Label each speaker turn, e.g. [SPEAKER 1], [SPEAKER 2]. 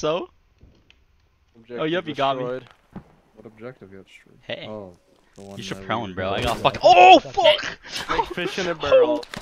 [SPEAKER 1] so.
[SPEAKER 2] Oh, objective
[SPEAKER 1] Oh, yep, you got me.
[SPEAKER 2] What objective got destroyed?
[SPEAKER 1] Hey.
[SPEAKER 2] Oh, the one
[SPEAKER 1] You should prone, bro. I got fucking. Oh fuck!
[SPEAKER 2] Big fish in a barrel.
[SPEAKER 1] Oh.